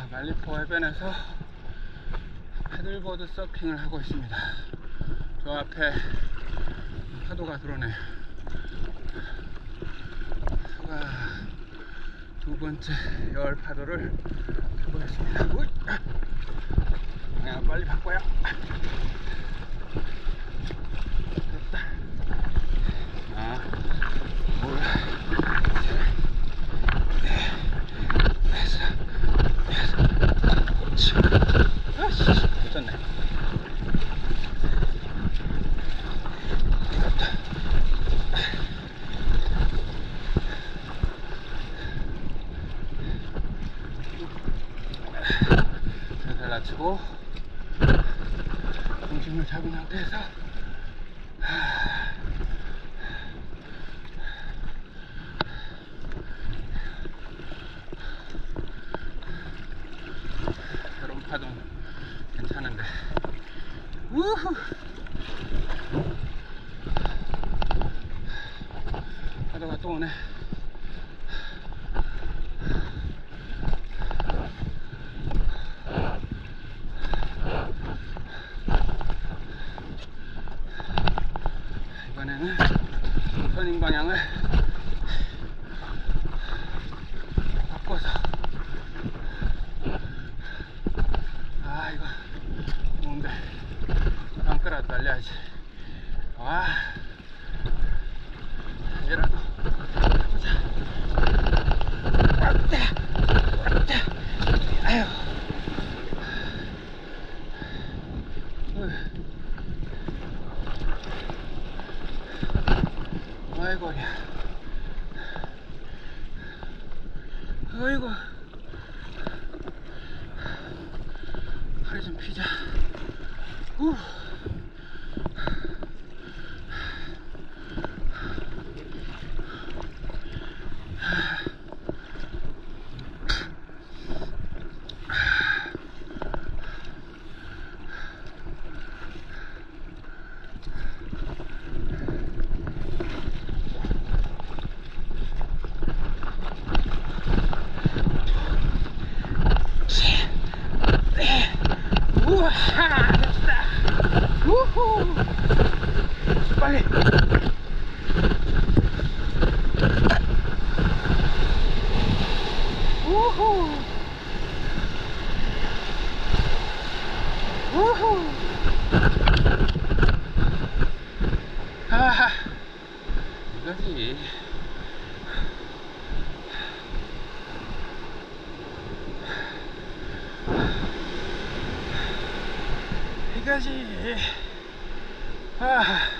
아, 말리포 해변에서 패들보드 서핑을 하고 있습니다. 저 앞에 파도가 들어오네요. 제가 두 번째 열 파도를 해보겠습니다. 우이! 방향 빨리 바꿔요. 됐다. 아, 뭐야. 아씨, 늦었네. 낮추고 중심을 잡은 상태에서 여름 파도 괜찮은데. 우후. 파도가 또 오네 이번에는 선임 방향을 바꿔서. 아 이거 뭔데? 안끌어도 날려야지. 와 얘라도 해보자. 왔다 왔다 아유 아이고 야. 아이고. 허리 좀 피자. 후. 우와 됐다 우후 빨리. 우후. 우후. 아하. 이거지. 이거지. 아,